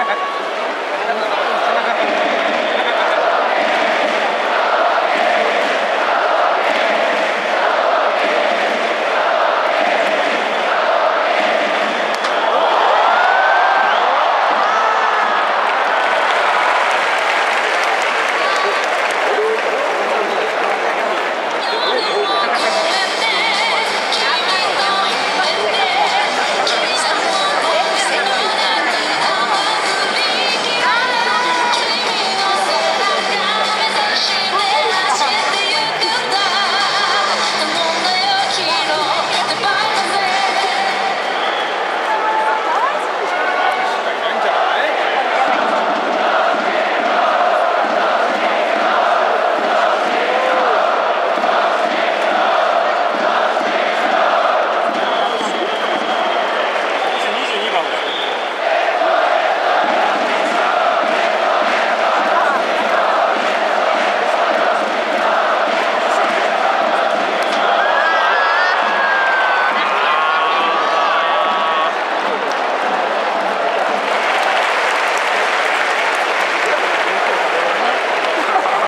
ha ha ha.